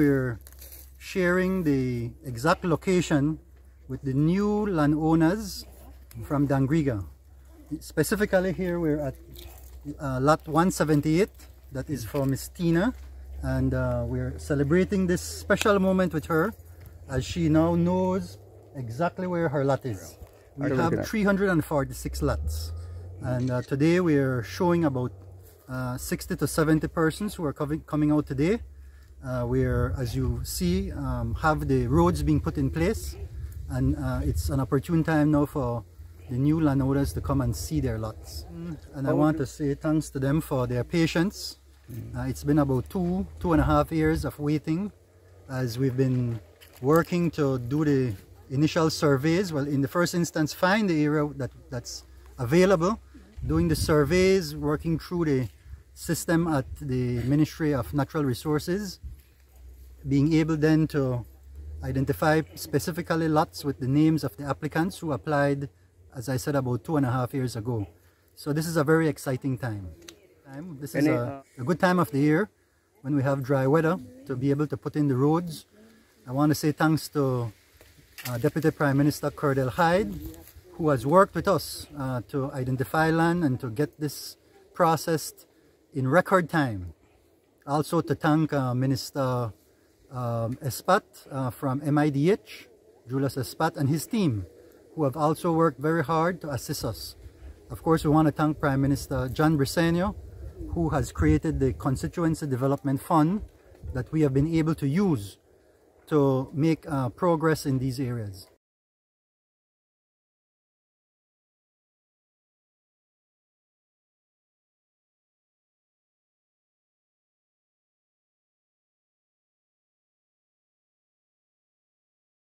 We're sharing the exact location with the new landowners from Dangriga. Specifically here we're at uh, lot 178 that is for Miss Tina and uh, we're celebrating this special moment with her as she now knows exactly where her lot is. We have 346 lots and uh, today we're showing about uh, 60 to 70 persons who are coming out today uh, where, as you see, um, have the roads being put in place. And uh, it's an opportune time now for the new landowners to come and see their lots. Mm. And I want to say thanks to them for their patience. Mm. Uh, it's been about two, two and a half years of waiting as we've been working to do the initial surveys. Well, in the first instance, find the area that, that's available, doing the surveys, working through the system at the Ministry of Natural Resources, being able then to identify specifically lots with the names of the applicants who applied, as I said, about two and a half years ago. So this is a very exciting time. This is a, a good time of the year when we have dry weather to be able to put in the roads. I want to say thanks to uh, Deputy Prime Minister Cordel Hyde, who has worked with us uh, to identify land and to get this processed in record time. Also to thank uh, Minister um, Espat uh, from MIDH, Julius Espat and his team who have also worked very hard to assist us. Of course, we want to thank Prime Minister John Briceño who has created the Constituency Development Fund that we have been able to use to make uh, progress in these areas.